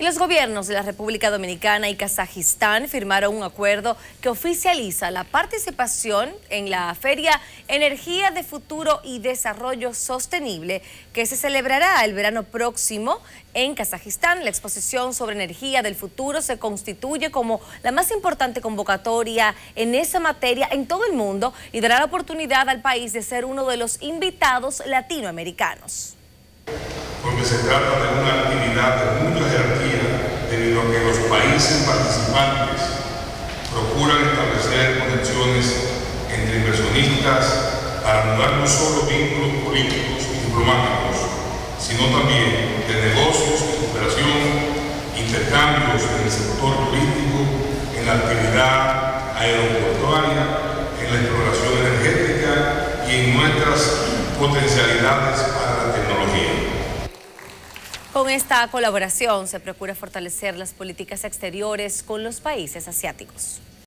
Y los gobiernos de la República Dominicana y Kazajistán firmaron un acuerdo que oficializa la participación en la Feria Energía de Futuro y Desarrollo Sostenible que se celebrará el verano próximo en Kazajistán. La exposición sobre energía del futuro se constituye como la más importante convocatoria en esa materia en todo el mundo y dará la oportunidad al país de ser uno de los invitados latinoamericanos. Porque se trata de una actividad de mucha jerarquía debido a que los países participantes procuran establecer conexiones entre inversionistas para anular no solo vínculos políticos y diplomáticos, sino también de negocios, cooperación, intercambios en el sector político, en la actividad aeroportuaria, en la exploración energética y en nuestras potencialidades para la. Con esta colaboración se procura fortalecer las políticas exteriores con los países asiáticos.